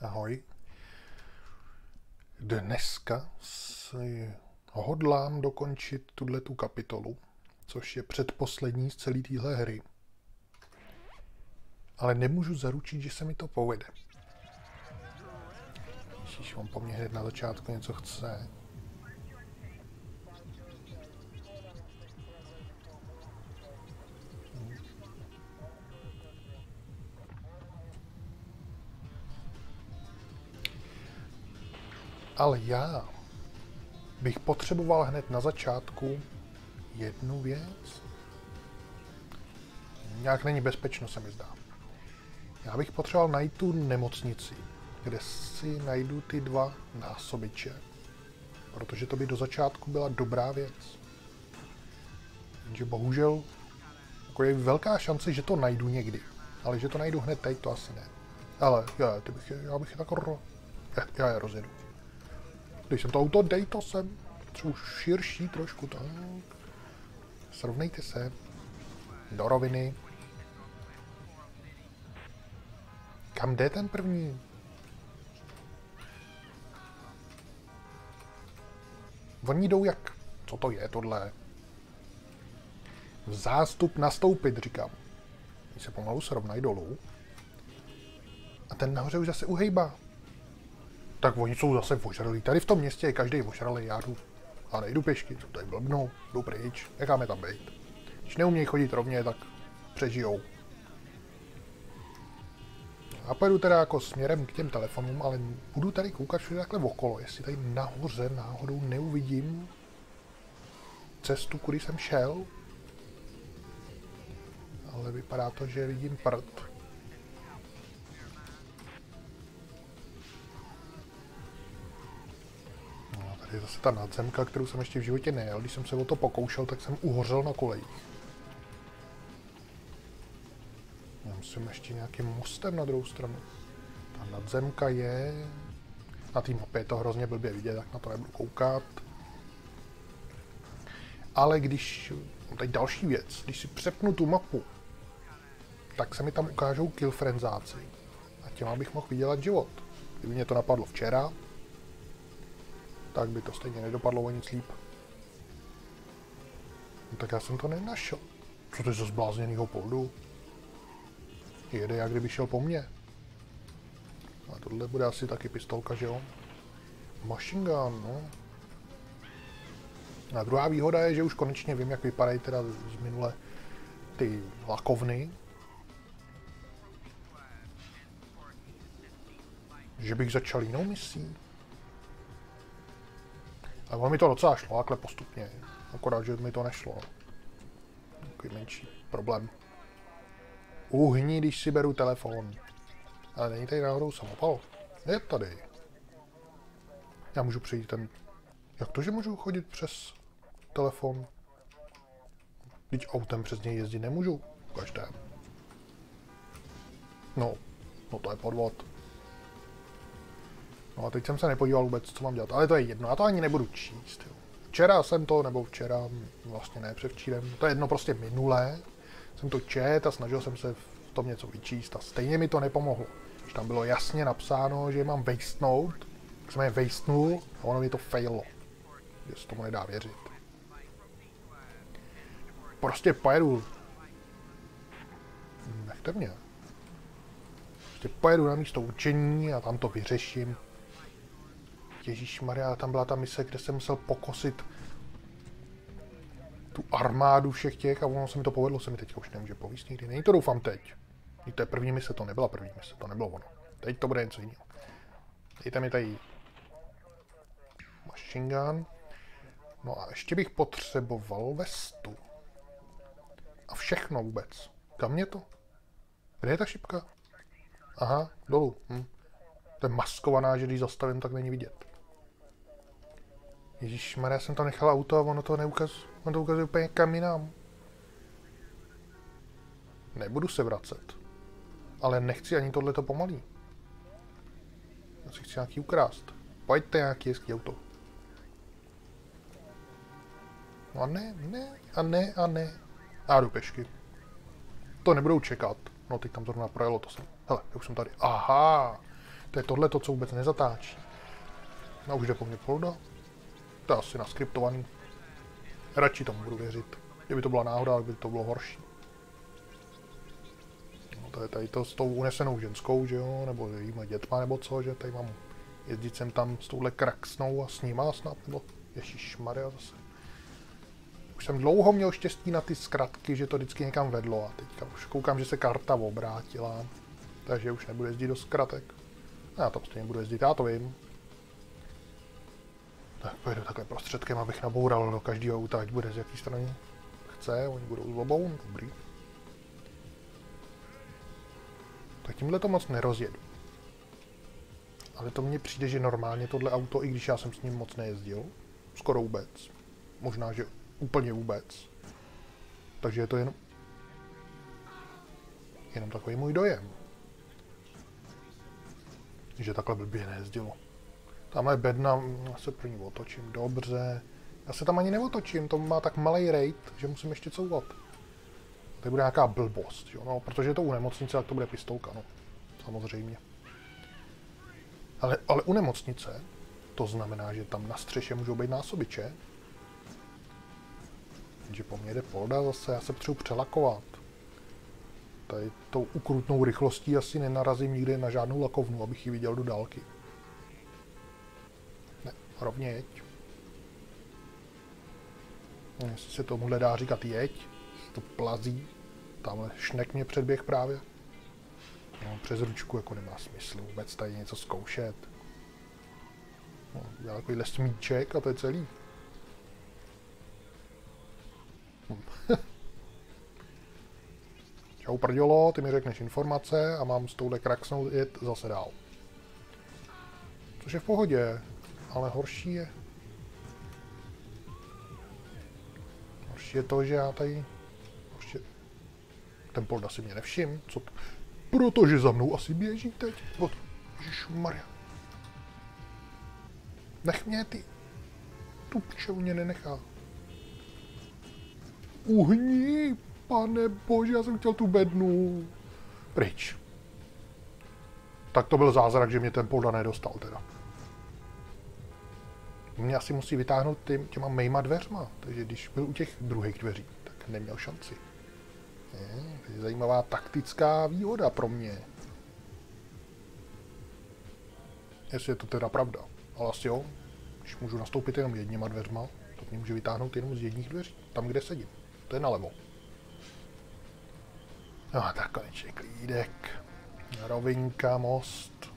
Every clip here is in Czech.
Ahoj. Dneska si hodlám dokončit tuhle tu kapitolu, což je předposlední z celé téhle hry. Ale nemůžu zaručit, že se mi to povede. Ježíš, on po mně hned na začátku něco chce. Ale já bych potřeboval hned na začátku jednu věc. Nějak není bezpečno, se mi zdá. Já bych potřeboval najít tu nemocnici, kde si najdu ty dva násobiče. Protože to by do začátku byla dobrá věc. Jenže bohužel jako je velká šance, že to najdu někdy. Ale že to najdu hned teď, to asi ne. Ale já, ty bych, já bych tak ro... Já, já je rozjedu. Když jsem to auto, dej to sem. Třeba širší trošku, tak. Srovnejte se. Do roviny. Kam jde ten první? Oni jdou jak? Co to je tohle? Zástup nastoupit, říkám. Když se pomalu srovnají dolů. A ten nahoře už zase uhejbá. Tak oni jsou zase ožralí. Tady v tom městě je každý ožralý, já jdu. A nejdu pěšky, co tady blbnou, jdu pryč, necháme tam být. Když neumějí chodit rovně, tak přežijou. A pojedu teda jako směrem k těm telefonům, ale budu tady koukat všude takhle okolo, jestli tady nahoře náhodou neuvidím cestu, kudy jsem šel. Ale vypadá to, že vidím prd. Tady je zase ta nadzemka, kterou jsem ještě v životě nejel. Když jsem se o to pokoušel, tak jsem uhořel na kolejích. Musím ještě nějakým mostem na druhou stranu. Ta nadzemka je... Na té mapě je to hrozně blbě vidět, tak na to nebudu koukat. Ale když... No teď další věc. Když si přepnu tu mapu, tak se mi tam ukážou killfrenzáci. A těma bych mohl vydělat život. Kdyby mě to napadlo včera, tak by to stejně nedopadlo o nic líp. No tak já jsem to nenašel. Co to je za zblázněnýho poldu? Jede, jak kdyby šel po mně. A tohle bude asi taky pistolka, že jo? Machine gun, no. A druhá výhoda je, že už konečně vím, jak vypadají teda z minule ty lakovny. Že bych začal jinou misí. A ono mi to docela šlo, takhle postupně. Akorát, že mi to nešlo. Takový menší problém. Uhni, když si beru telefon. Ale není tady náhodou samopal. Je tady. Já můžu přejít ten... Jak to, že můžu chodit přes telefon? Teď autem přes něj jezdit nemůžu. Každém. No, no to je podvod. No a teď jsem se nepodíval vůbec, co mám dělat. Ale to je jedno, já to ani nebudu číst. Jo. Včera jsem to, nebo včera, vlastně ne, převčírem, to je jedno prostě minulé, jsem to čet a snažil jsem se v tom něco vyčíst a stejně mi to nepomohlo. Když tam bylo jasně napsáno, že mám wastenout, tak jsem je wastenul a ono mi to failo. Že se tomu nedá věřit. Prostě pojedu. Nechte mě. Prostě pojedu na místo učení a tam to vyřeším. Ježíš Maria, tam byla ta mise, kde jsem musel pokosit tu armádu všech těch a ono se mi to povedlo, se mi teďka už nemůže povíst nikdy. Není to doufám teď. I to je první mise, to nebyla první mise, to nebylo ono. Teď to bude něco jiného. Dejte mi tady machine gun. No a ještě bych potřeboval vestu. A všechno vůbec. Kam je to? Kde je ta šipka? Aha, dolů. Hm. To je maskovaná, že když zastavím, tak není vidět. Ježíš já jsem to nechal auto a ono to neukaz, ono to ukazuje úplně kam jinam. Nebudu se vracet. Ale nechci ani tohleto pomalý. Já si chci nějaký ukrást. Pojďte nějaký hezký auto. No a ne, ne, a ne, a ne. A jdu pešky. To nebudou čekat. No teď tam zrovna projelo, to jsem. Hele, já už jsem tady. Aha! To je tohle to, co vůbec nezatáčí. No už jde po mně polda. To je asi naskriptovaný. Radši tomu budu věřit. Kdyby to byla náhoda, tak by to bylo horší. No to je tady to s tou unesenou ženskou, že jo, nebo jejíma dětma, nebo co, že tady mám jezdit sem tam s touhle kraksnou a s nima snad, nebo Maria zase. Už jsem dlouho měl štěstí na ty zkratky, že to vždycky někam vedlo a teďka už koukám, že se karta obrátila, takže už nebudu jezdit do zkratek. Já to prostě nebudu jezdit, já to vím. Tak pojedu takhle prostředkem, abych naboural do každého auta, ať bude z jaký strany chce, oni budou s obou, dobrý. Tak tímhle to moc nerozjedu. Ale to mně přijde, že normálně tohle auto, i když já jsem s ním moc nejezdil, skoro vůbec, možná, že úplně vůbec. Takže je to jenom, jenom takový můj dojem. Že takhle blbě nejezdilo. Tamhle bedna, já se pro ní otočím, dobře. Já se tam ani neotočím, to má tak malý rate, že musím ještě couvat. To bude nějaká blbost, jo? No, protože je to u nemocnice, tak to bude pistolka, no. Samozřejmě. Ale, ale u nemocnice to znamená, že tam na střeše můžou být násobiče. Že po mně jde polda zase, já se potřebuji přelakovat. Tady tou ukrutnou rychlostí asi nenarazím nikdy na žádnou lakovnu, abych ji viděl do dálky. Rovně jeď. Jestli se tomuhle dá říkat jeď, to plazí. Tamhle šnek mě předběh právě. No, přes ručku jako nemá smysl vůbec tady něco zkoušet. No, dělá takovýhle smíček a to je celý. Čau prdělo, ty mi řekneš informace a mám s touhle kraxnou jet zase dál. Což je v pohodě, ale horší je... Horší je to, že já tady... Horší... Ten polda si mě nevšim, co to... Protože za mnou asi běží teď. Maria. Nech mě ty. Tu mě nenechá. Uhni, pane bože, já jsem chtěl tu bednu. Pryč. Tak to byl zázrak, že mě ten polda nedostal teda. Mě asi musí vytáhnout tým, těma mejma dveřma, takže když byl u těch druhých dveří, tak neměl šanci. Je, je zajímavá taktická výhoda pro mě. Jestli je to teda pravda. Ale asi jo. Když můžu nastoupit jenom jedněma dveřma, tak mě může vytáhnout jenom z jedních dveří. Tam, kde sedím. To je nalevo. No tak konečně klídek. Rovinka, most.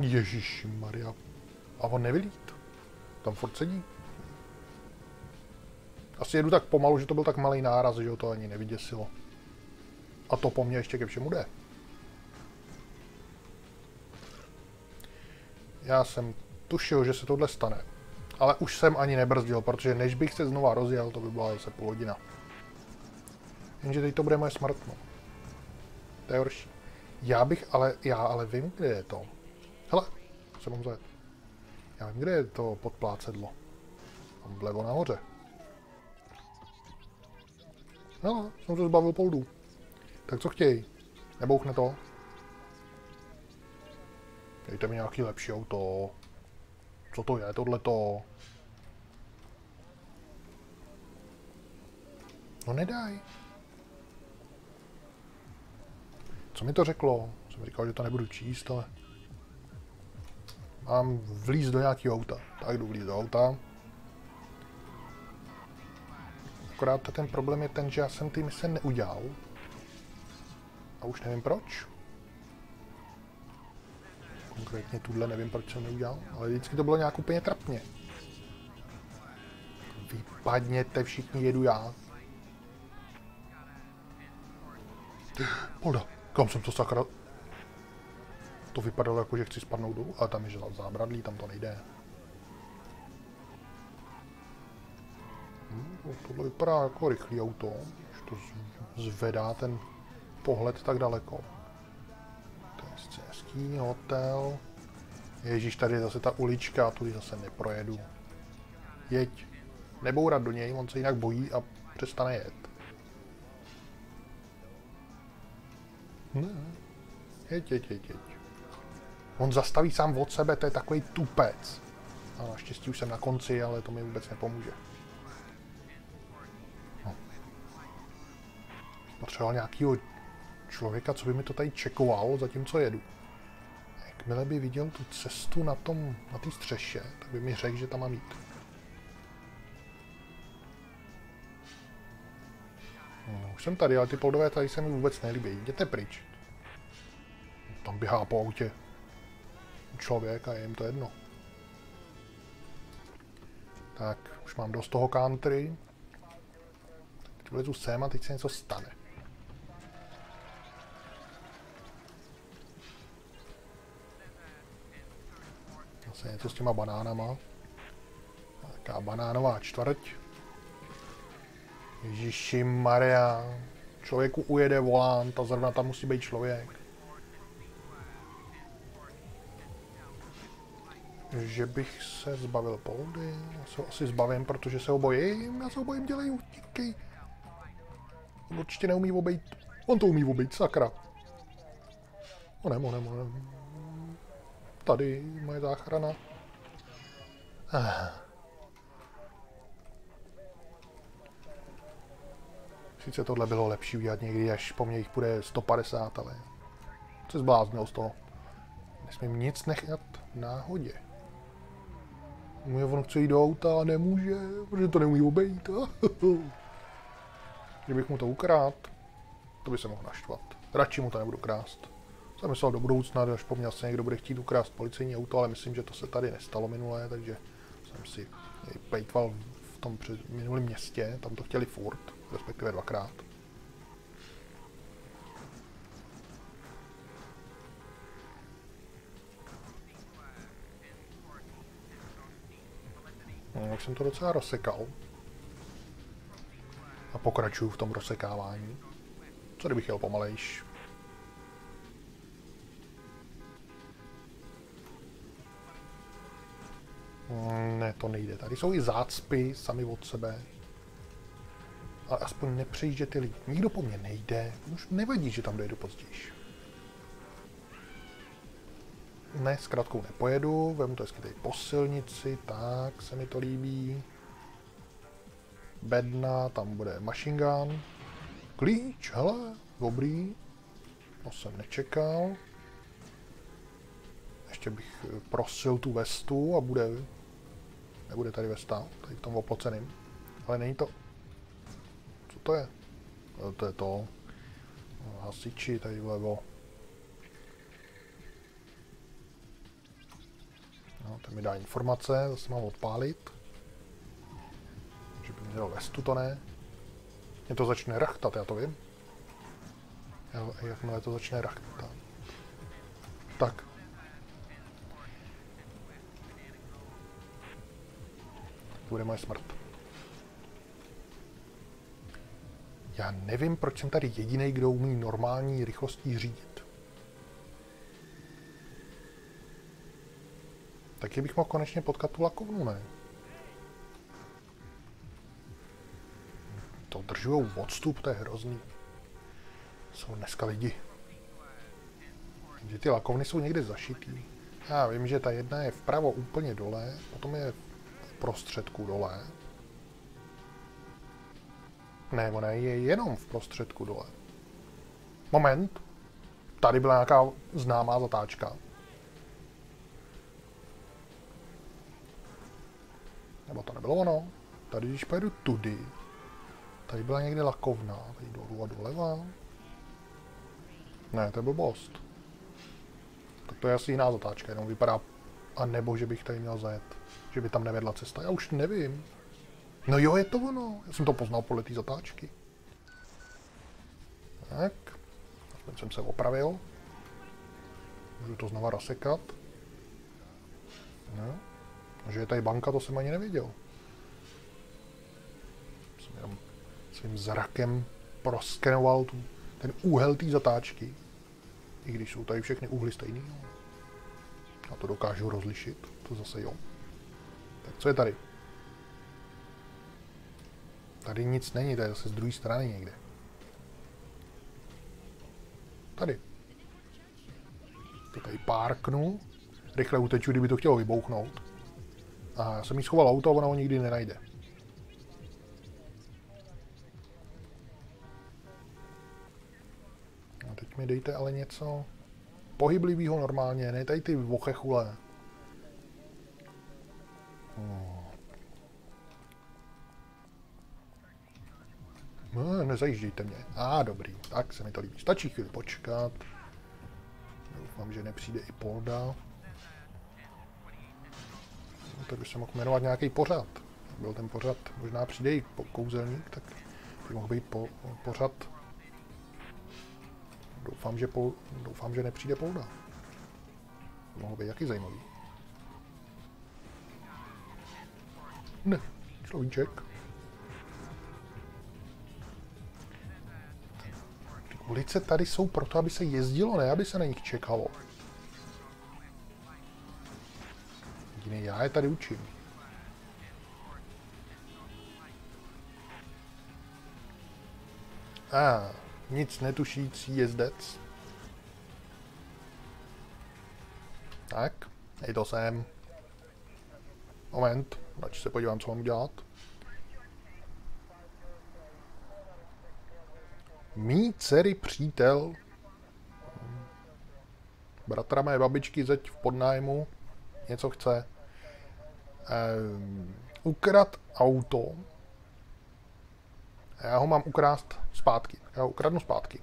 Ježíš Maria. A on nevylít. Tam furt sedí. Asi jedu tak pomalu, že to byl tak malý náraz, že ho to ani nevyděsilo. A to po mně ještě ke všemu jde. Já jsem tušil, že se tohle stane. Ale už jsem ani nebrzdil, protože než bych se znova rozjel, to by byla zase půl hodina. Jenže teď to bude moje smrt, no. To je horší. Já bych ale, já ale vím, kde je to. Hele, se mám zajet. Já vím, kde je to podplácedlo. Tam vlevo nahoře. No, jsem se zbavil poldů. Tak co chtějí? Nebouchne to? Dejte mi nějaký lepší auto. Co to je, tohleto? No nedaj. Co mi to řeklo? Jsem říkal, že to nebudu číst, ale... Mám vlíz do nějakého auta. Tak jdu vlíz do auta. Akorát ten problém je ten, že já jsem ty mise neudělal. A už nevím proč. Konkrétně tuhle nevím, proč jsem neudělal, ale vždycky to bylo nějak úplně trapně. Vypadněte, všichni jedu já. Polda, kam jsem to sakra... To vypadalo jako, že chci spadnout dolů, ale tam je zábradlí, tam to nejde. Hmm, tohle vypadá jako rychlý auto, že to zvedá ten pohled tak daleko. To je hezký hotel. Ježíš, tady je zase ta ulička, tudy zase neprojedu. Jeď. Nebourat do něj, on se jinak bojí a přestane jet. Ne. Jeď, jeď, jeď, jeď. On zastaví sám od sebe, to je takový tupec. A naštěstí už jsem na konci, ale to mi vůbec nepomůže. No. Potřeboval nějakého člověka, co by mi to tady čekoval, zatímco jedu. Jakmile by viděl tu cestu na tom, na té střeše, tak by mi řekl, že tam mám jít. No, už jsem tady, ale ty plodové tady se mi vůbec nelíbí. Jděte pryč. Tam běhá po autě člověk a je jim to jedno. Tak, už mám dost toho country. Teď vlezu sem a teď se něco stane. Zase něco s těma banánama. Taká banánová čtvrť. Ježiši Maria. Člověku ujede volant a zrovna tam musí být člověk. Že bych se zbavil poldy. Já se ho asi zbavím, protože se ho bojím. Já se ho bojím, dělej utíkej. On určitě neumí obejít. On to umí obejít, sakra. Onem, onem, onem. Tady moje záchrana. Ah. Sice tohle bylo lepší udělat někdy, až po mně jich bude 150, ale se zbláznil z toho. Nesmím nic nechat náhodě. Můj on chce jít do auta a nemůže, protože to neumí obejít. Kdybych mu to ukrát, to by se mohl naštvat. Radši mu to nebudu krást. Jsem myslel do budoucna, až po mně asi někdo bude chtít ukrást policejní auto, ale myslím, že to se tady nestalo minulé, takže jsem si pejtval v tom před minulém městě, tam to chtěli furt, respektive dvakrát. No, už jsem to docela rozsekal. A pokračuju v tom rozsekávání. Co kdybych jel pomalejš? Mm, ne, to nejde. Tady jsou i zácpy sami od sebe. Ale aspoň nepřejíždě ty lidi. Nikdo po mně nejde. Už nevadí, že tam dojedu později. Ne, s krátkou nepojedu. Vemu to hezky tady po silnici. Tak, se mi to líbí. Bedna, tam bude machine gun. Klíč, hele, dobrý. To jsem nečekal. Ještě bych prosil tu vestu a bude Nebude tady ve stavu, tady v tom oploceným. Ale není to... Co to je? To je to. Hasiči tady vlevo. No, ten mi dá informace, zase mám odpálit. Že by měl vestu, to ne. Mě to začne rachtat, já to vím. Jakmile to začne rachtat. Tak, bude moje smrt. Já nevím, proč jsem tady jediný, kdo umí normální rychlostí řídit. Taky bych mohl konečně potkat tu lakovnu, ne? To držujou odstup, to je hrozný. Jsou dneska lidi. Že ty lakovny jsou někde zašitý. Já vím, že ta jedna je vpravo úplně dole, potom je prostředku dole. Ne, ona je jenom v prostředku dole. Moment. Tady byla nějaká známá zatáčka. Nebo to nebylo ono. Tady, když pojedu tudy, tady byla někde lakovna. Tady dolů a doleva. Ne, to je blbost. Tak to je asi jiná zatáčka, jenom vypadá... A nebo, že bych tady měl zajet že by tam nevedla cesta. Já už nevím. No jo, je to ono. Já jsem to poznal podle té zatáčky. Tak. Aspoň jsem se opravil. Můžu to znova rozsekat. No. Že je tady banka, to jsem ani nevěděl. Jsem jenom svým zrakem proskenoval tu, ten úhel té zatáčky. I když jsou tady všechny úhly stejný. Já to dokážu rozlišit. To zase jo. Tak co je tady? Tady nic není, to je zase z druhé strany někde. Tady. To tady párknu. Rychle uteču, kdyby to chtělo vybouchnout. A já jsem jí schoval auto a ona ho nikdy nenajde. A teď mi dejte ale něco pohyblivého normálně, ne tady ty vochechule. Hmm. No, nezajíždějte mě. A ah, dobrý, tak se mi to líbí. Stačí chvíli počkat. Doufám, že nepřijde i Polda. Tak by se mohl jmenovat nějaký pořad. Byl ten pořad, možná přijde i kouzelník, tak by mohl být po, pořad. Doufám, že, pol, doufám, že nepřijde Polda. Mohl být jaký zajímavý. Ne, človíček. Ulice tady jsou proto, aby se jezdilo, ne aby se na nich čekalo. Jediný já je tady učím. A, ah, nic netušící jezdec. Tak, hej to sem. Moment, radši se podívám, co mám udělat. Mí dcery přítel, bratra mé babičky zeď v podnájmu, něco chce, ukrad auto, já ho mám ukrást zpátky. Já ho ukradnu zpátky.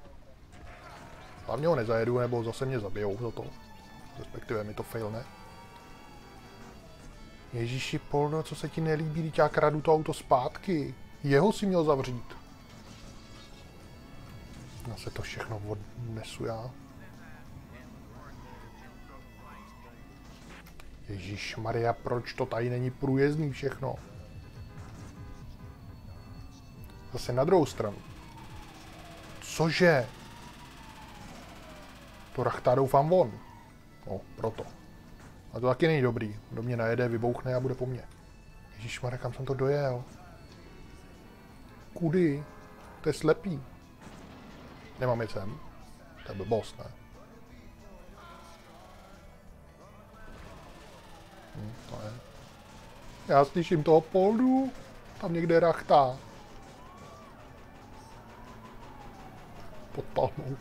Hlavně ho nezajedu, nebo zase mě zabijou za to. Respektive mi to failne. Ježíši Polno, co se ti nelíbí, když já kradu to auto zpátky. Jeho si měl zavřít. Já se to všechno odnesu já. Ježíš Maria, proč to tady není průjezdný všechno? Zase na druhou stranu. Cože? To rachtá doufám von. No, proto. A to taky není dobrý. Do mě najede, vybouchne a bude po mně. Ježíš Maria, kam jsem to dojel? Kudy? To je slepý. Nemám jít sem. To je blbost, ne? To je. Já slyším toho poldu. Tam někde rachtá. Pod palmou.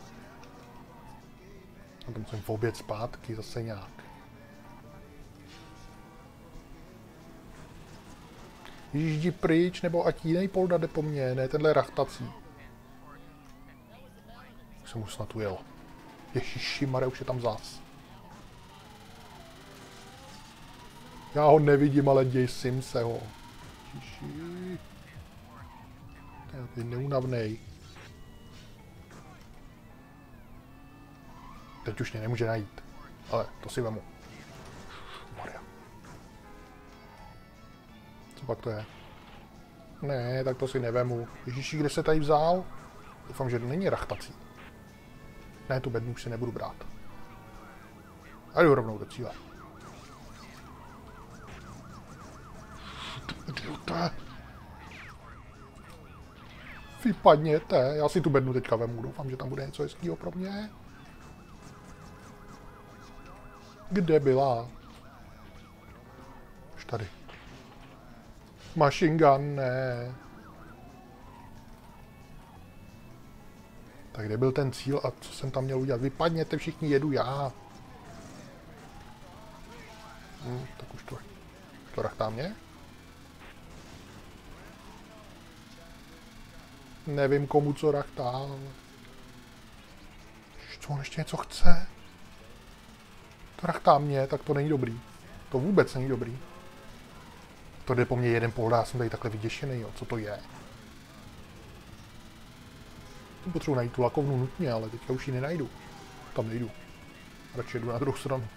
A to musím v zpátky zase nějak. Ježíš, jdi pryč, nebo ať jiný polda jde po mně, ne tenhle rachtací jsem už snad ujel. Ježiši, Mare, už je tam zás. Já ho nevidím, ale děsím se ho. To je neunavnej. Teď už mě nemůže najít. Ale to si vemu. Maria. Co pak to je? Ne, tak to si nevemu. Ježíši, kde se tady vzal? Doufám, že to není rachtací. Ne, tu bednu už si nebudu brát. A jdu rovnou do cíle. Idioté. Vypadněte, já si tu bednu teďka vemu, doufám, že tam bude něco hezkého pro mě. Kde byla? Už tady. Machine gun, ne. Tak kde byl ten cíl a co jsem tam měl udělat? Vypadněte všichni, jedu já. Hm, tak už to, to rachtá mě. Nevím komu co rachtá, ale... Co on ještě něco chce? To rachtá mě, tak to není dobrý. To vůbec není dobrý. To jde po mně jeden pol, já jsem tady takhle vyděšený, jo. co to je. Potřebuji najít tu lakovnu nutně, ale teďka už ji nenajdu. Tam nejdu. Radši jdu na druhou stranu.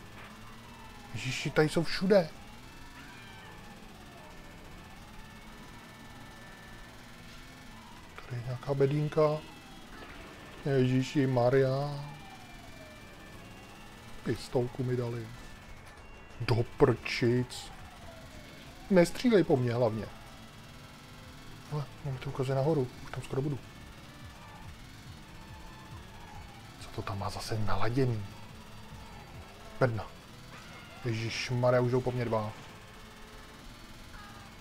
Ježiši, tady jsou všude. Nějaká bedínka. Ježíši Maria. Pistolku mi dali. Do prčic. Nestřílej po mně hlavně. Ale, mám to ukazuje nahoru. Už tam skoro budu. To tam má zase naladěný. Bedna. Ježíš Maria, už jdou po mně dva.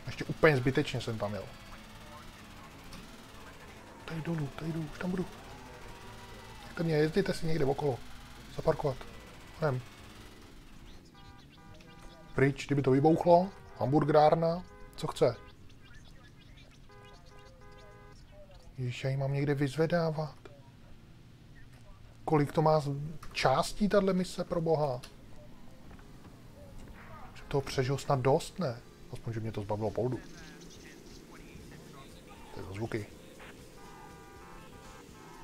Ještě úplně zbytečně jsem tam jel. Tady dolů, tady dolů, už tam budu. Nechte mě, jezdíte si někde okolo. Zaparkovat. Jdem. Pryč, kdyby to vybouchlo. Hamburgerárna. Co chce? Ježiš, já ji mám někde vyzvedávat. Kolik to má částí, tahle mise, pro boha? Že toho přežil snad dost, ne? Aspoň, že mě to zbavilo je to zvuky.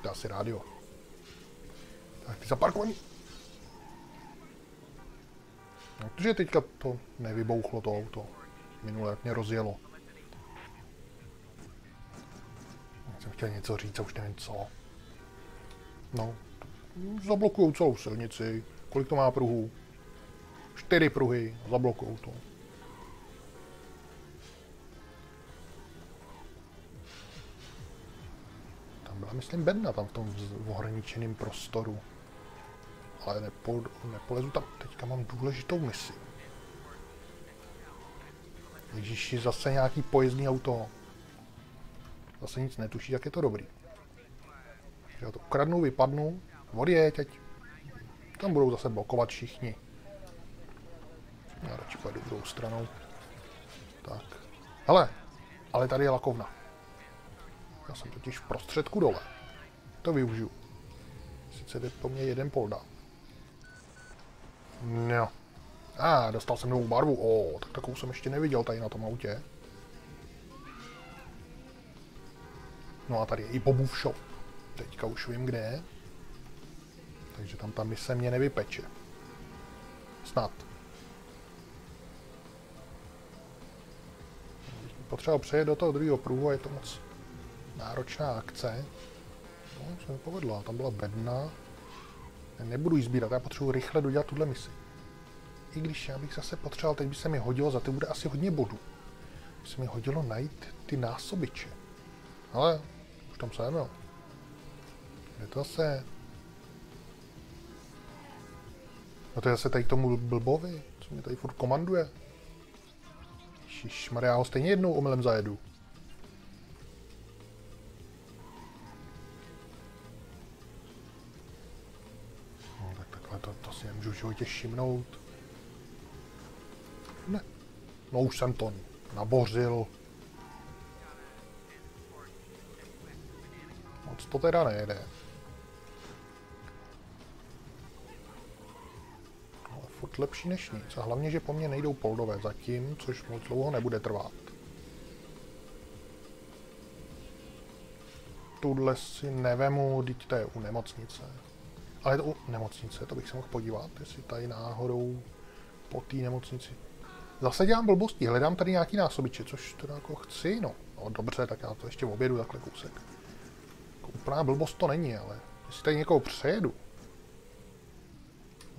To asi rádio. Tak, ty zaparkovaný. No, protože teďka to nevybouchlo to auto. Minule mě rozjelo. Já jsem chtěl něco říct a už nevím co. No, zablokujou celou silnici. Kolik to má pruhů? Čtyři pruhy, zablokujou to. Myslím, bedna tam v tom ohraničeném prostoru. Ale nepo, nepolezu tam. Teďka mám důležitou misi. Ježíši, zase nějaký pojezdný auto. Zase nic netuší, jak je to dobrý. Já to ukradnu, vypadnu, odjeď, ať tam budou zase blokovat všichni. Já radši pojedu druhou stranou. Tak. Hele, ale tady je lakovna. Já jsem totiž v prostředku dole. To využiju. Sice jde po mně jeden polda. No. A, ah, dostal jsem novou barvu. O, tak takovou jsem ještě neviděl tady na tom autě. No a tady je i Bobův shop. Teďka už vím, kde je. Takže tam ta mise mě nevypeče. Snad. Potřeba přejet do toho druhého pruhu a je to moc náročná akce. No, se mi povedla. Tam byla bedna. Nebudu jí sbírat, já potřebuji rychle dodělat tuhle misi. I když já bych zase potřeboval, teď by se mi hodilo, za to bude asi hodně bodů. By se mi hodilo najít ty násobiče. Ale už tam jsem, jo. Je to zase... No to je zase tady k tomu blbovi, co mě tady furt komanduje. Maria, já ho stejně jednou omylem zajedu. Si nemůžu v životě všimnout. Ne. No už jsem to nabořil. Moc to teda nejde. Ale furt lepší než nic. A hlavně, že po mně nejdou poldové zatím, což moc dlouho nebude trvat. Tuhle si nevemu, teď to je u nemocnice. Ale to u nemocnice, to bych se mohl podívat, jestli tady náhodou po té nemocnici. Zase dělám blbosti, hledám tady nějaký násobiče, což teda jako chci, no. No dobře, tak já to ještě obědu takhle kousek. Jako úplná blbost to není, ale jestli tady někoho přejedu.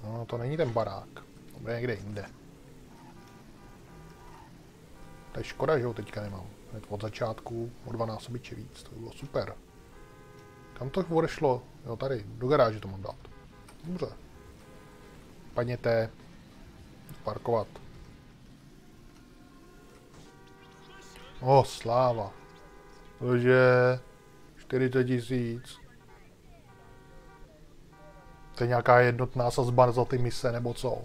No, to není ten barák. To bude někde jinde. To je škoda, že ho teďka nemám. Hned od začátku o dva násobiče víc, to by bylo super. Kam to odešlo? Jo, tady, do garáže to mám dát. Dobře. Padněte. Parkovat. O, sláva. Protože 40 tisíc. To je nějaká jednotná sazba za ty mise, nebo co?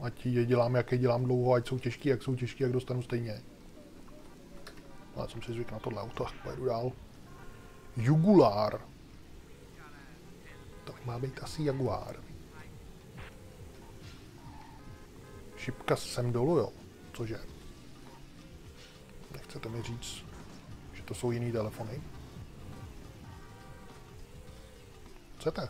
Ať je dělám, jak je dělám dlouho, ať jsou těžký, jak jsou těžký, jak dostanu stejně. Ale jsem si zvyk na tohle auto, pojedu dál. Jugulár. To má být asi Jaguar. Šipka sem dolů, jo. Cože? Nechcete mi říct, že to jsou jiný telefony? Chcete?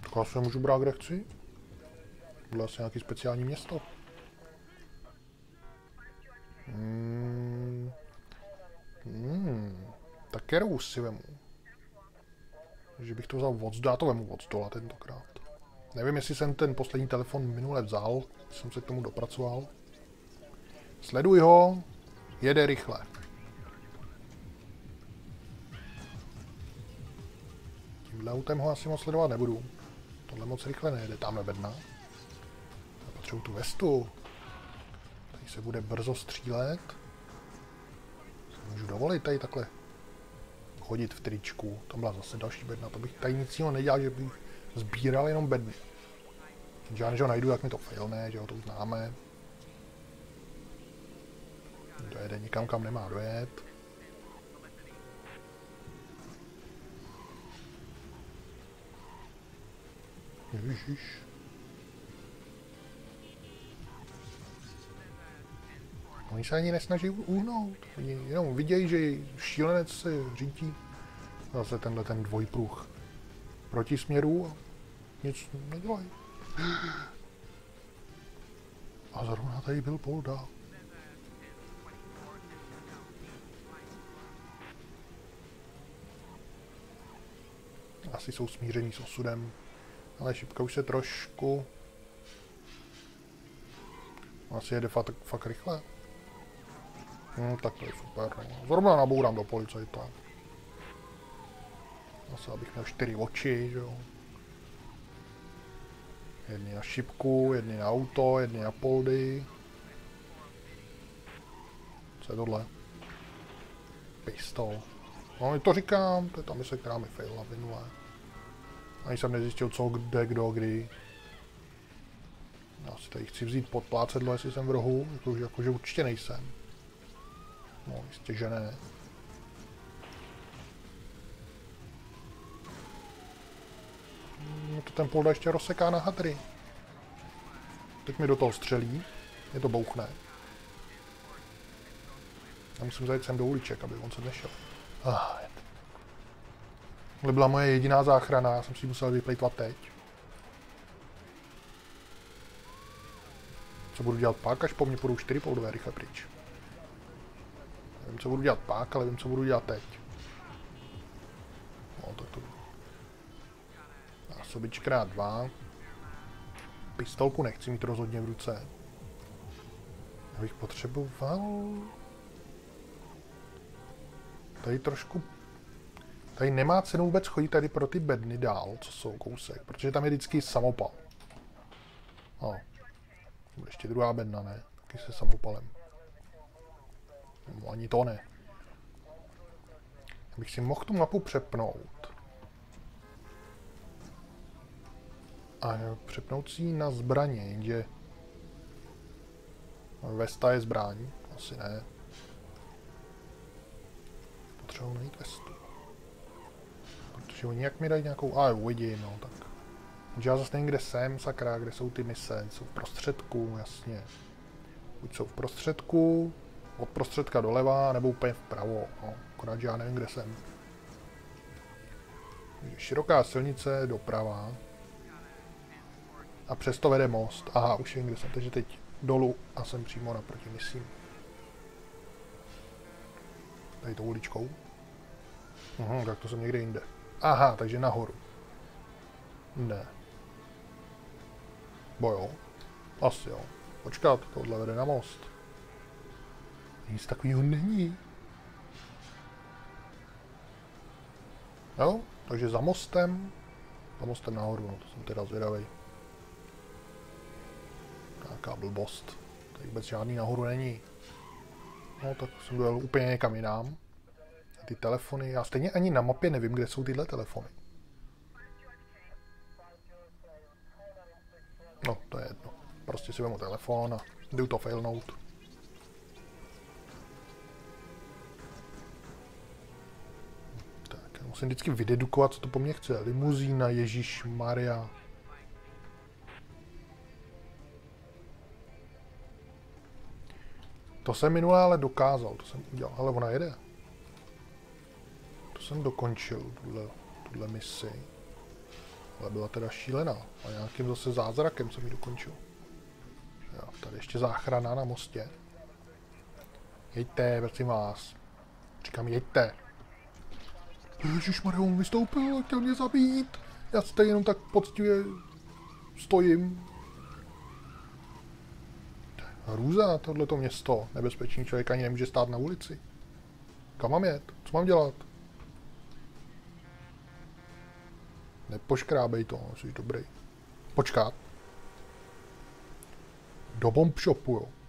Tak já se můžu brát, kde chci. Bylo asi nějaký speciální město. Kterou si vemu? Že bych to vzal od zdola, já to vemu od zdola tentokrát. Nevím, jestli jsem ten poslední telefon minule vzal, jsem se k tomu dopracoval. Sleduj ho, jede rychle. Tímhle autem ho asi moc sledovat nebudu. Tohle moc rychle nejede, tamhle bedna. Já potřebuji tu vestu. Tady se bude brzo střílet. Můžu dovolit tady takhle chodit v tričku. To byla zase další bedna. To bych tady nic jiného nedělal, že bych sbíral jenom bedny. Já než ho najdu, tak mi to failne, že ho to známe. Dojede nikam, kam nemá dojet. Ježiš. Oni se ani nesnaží uhnout. Oni jenom vidějí, že šílenec se řítí. Zase tenhle ten dvojpruh proti směru a nic nedělají. A zrovna tady byl Polda. Asi jsou smíření s osudem. Ale šipka už se trošku... Asi jede fakt, fakt rychle. Hm, tak to je super. No. Zrovna nabourám do policajta. Zase abych měl čtyři oči, že jo. Jedny na šipku, jedny na auto, jedny na poldy. Co je tohle? Pistol. No, to říkám, to je ta mise, která mi failila minule. Ani jsem nezjistil, co, kde, kdo, kdy. Já si tady chci vzít pod plácedlo, jestli jsem v rohu, jakože, jakože určitě nejsem. No, jistě, že ne. No to ten polda ještě rozseká na hadry. Teď mi do toho střelí, je to bouchne. Já musím zajít sem do uliček, aby on se nešel. Ah, Tohle byla moje jediná záchrana, já jsem si musel vyplejtvat teď. Co budu dělat pak, až po mně půjdou 4 poldové rychle pryč. Nevím, co budu dělat pak, ale vím, co budu dělat teď. No, tak to... Násobičkrát dva. Pistolku nechci mít rozhodně v ruce. Já bych potřeboval... Tady trošku Tady nemá cenu vůbec chodit tady pro ty bedny dál, co jsou kousek, protože tam je vždycky samopal. No. Ještě druhá bedna, ne? Taky se samopalem. No, ani to ne. Abych si mohl tu mapu přepnout. A přepnout si na zbraně, jenže... Vesta je zbraň, asi ne. Potřebuji najít vestu. Protože oni jak mi dají nějakou... A uvidím, no tak. Já zase nevím, kde jsem, sakra, kde jsou ty mise. Jsou v prostředku, jasně. Buď jsou v prostředku, od prostředka doleva, nebo úplně vpravo. No, akorát, já nevím, kde jsem. Široká silnice doprava. A přesto vede most. Aha, už vím, kde jsem. Takže teď dolů a jsem přímo naproti misím. Tady tou uličkou. Uhum, tak to jsem někde jinde. Aha, takže nahoru. Ne. Bo jo. Asi jo. Počkat, tohle vede na most. Nic takového není. Jo, takže za mostem. Za mostem nahoru, no to jsem teda zvědavý. Nějaká blbost. Tady vůbec žádný nahoru není. No tak jsem dojel úplně někam jinam ty telefony. Já stejně ani na mapě nevím, kde jsou tyhle telefony. No, to je jedno. Prostě si vemu telefon a jdu to failnout. Musím vždycky vydedukovat, co to po mně chce. Limuzína, Ježíš, Maria. To jsem minule ale dokázal, to jsem udělal, ale ona jede jsem dokončil, tuhle, tuhle misi. Ale byla teda šílená. A nějakým zase zázrakem jsem ji dokončil. Jo, tady ještě záchrana na mostě. Jeďte, prosím vás. Říkám, jeďte. Ježišmarja, on vystoupil, chtěl mě zabít. Já si tady jenom tak poctivě stojím. Hrůza, tohleto město. Nebezpečný člověk ani nemůže stát na ulici. Kam mám jet? Co mám dělat? Nepoškrábej to, jsi dobrý. Počkat. Do bomb shopu, jo.